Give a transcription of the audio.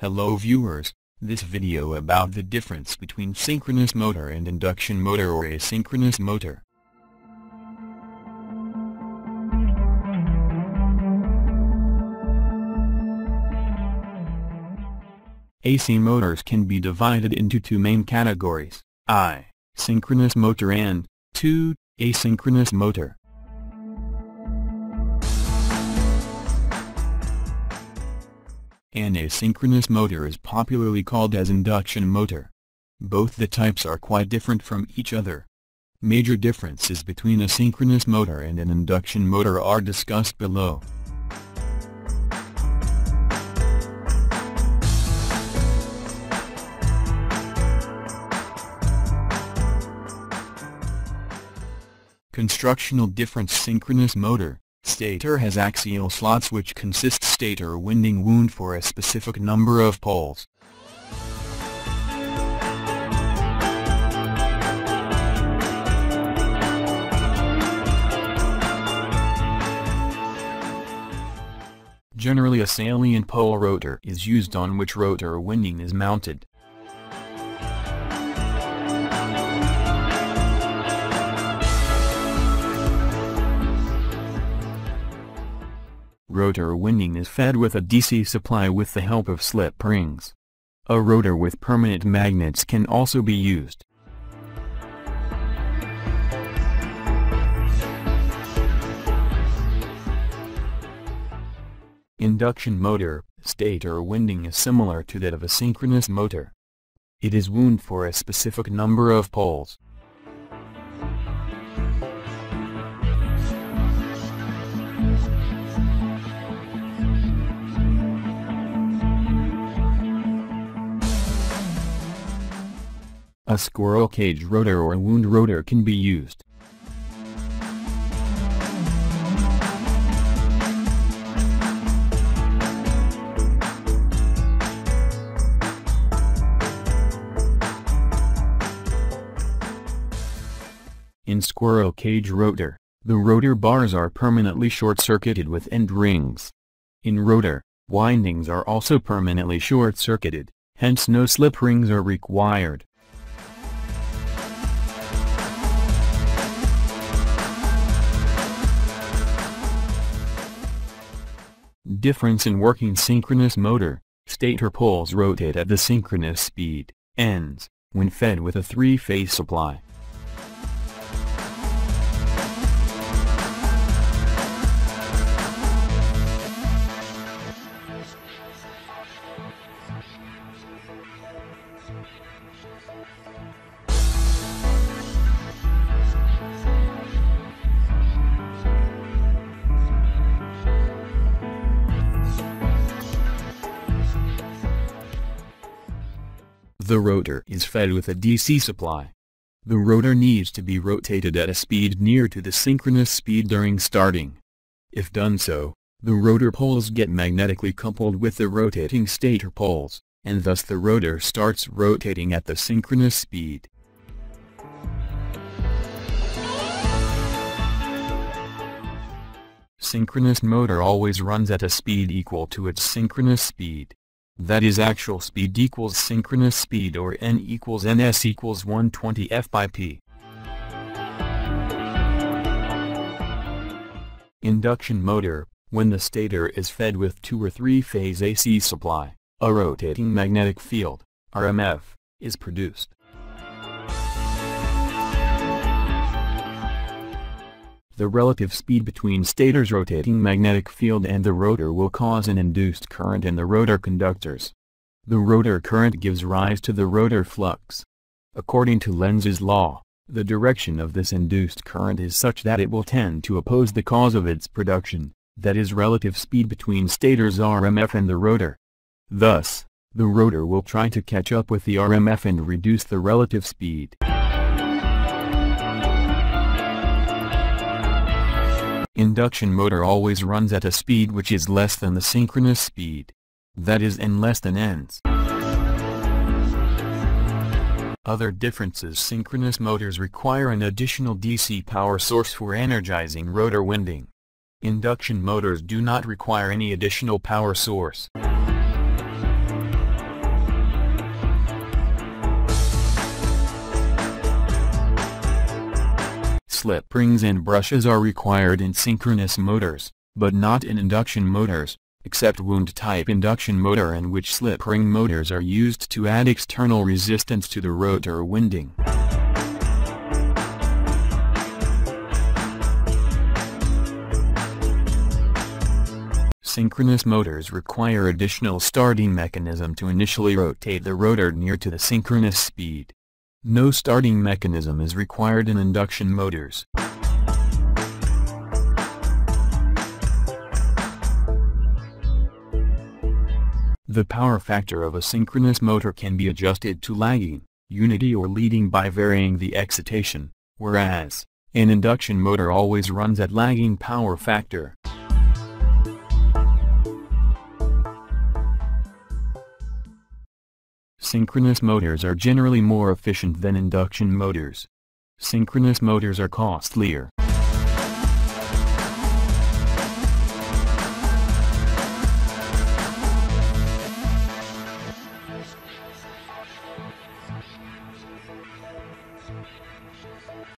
Hello viewers, this video about the difference between synchronous motor and induction motor or asynchronous motor. AC motors can be divided into two main categories, I, synchronous motor and, 2, asynchronous motor. An asynchronous motor is popularly called as induction motor. Both the types are quite different from each other. Major differences between a synchronous motor and an induction motor are discussed below. Constructional difference Synchronous motor Stator has axial slots which consist stator winding wound for a specific number of poles. Generally a salient pole rotor is used on which rotor winding is mounted. Rotor winding is fed with a DC supply with the help of slip rings. A rotor with permanent magnets can also be used. Induction motor, stator winding is similar to that of a synchronous motor. It is wound for a specific number of poles. A squirrel cage rotor or wound rotor can be used. In squirrel cage rotor, the rotor bars are permanently short-circuited with end rings. In rotor, windings are also permanently short-circuited, hence no slip rings are required. Difference in working synchronous motor, stator poles rotate at the synchronous speed, ns, when fed with a three-phase supply. The rotor is fed with a DC supply. The rotor needs to be rotated at a speed near to the synchronous speed during starting. If done so, the rotor poles get magnetically coupled with the rotating stator poles, and thus the rotor starts rotating at the synchronous speed. Synchronous motor always runs at a speed equal to its synchronous speed. That is actual speed equals synchronous speed or n equals ns equals 120 f by p. Induction motor, when the stator is fed with two or three-phase AC supply, a rotating magnetic field, RMF, is produced. The relative speed between stator's rotating magnetic field and the rotor will cause an induced current in the rotor conductors. The rotor current gives rise to the rotor flux. According to Lenz's law, the direction of this induced current is such that it will tend to oppose the cause of its production, that is relative speed between stator's RMF and the rotor. Thus, the rotor will try to catch up with the RMF and reduce the relative speed. Induction motor always runs at a speed which is less than the synchronous speed. That is n less than ns. Other differences Synchronous motors require an additional DC power source for energizing rotor winding. Induction motors do not require any additional power source. Slip rings and brushes are required in synchronous motors, but not in induction motors, except wound-type induction motor in which slip ring motors are used to add external resistance to the rotor winding. Synchronous motors require additional starting mechanism to initially rotate the rotor near to the synchronous speed. No starting mechanism is required in induction motors. The power factor of a synchronous motor can be adjusted to lagging, unity or leading by varying the excitation, whereas, an induction motor always runs at lagging power factor. Synchronous motors are generally more efficient than induction motors. Synchronous motors are costlier,